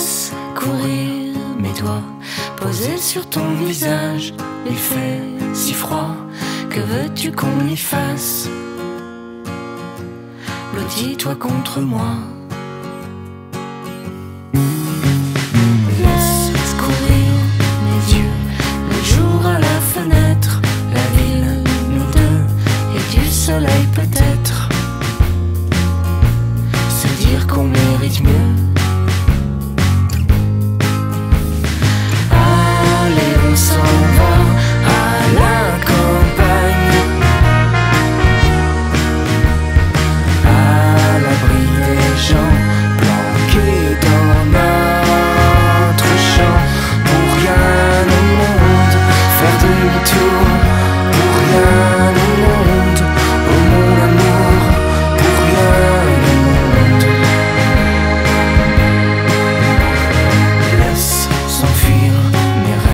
laisse courir mes doigts posés sur ton visage. Il fait si froid, que veux-tu qu'on y fasse? Blottis-toi contre moi. Laisse courir mes yeux, le jour à la fenêtre, la ville, nous deux, et du soleil peut-être. Se dire qu'on mérite mieux.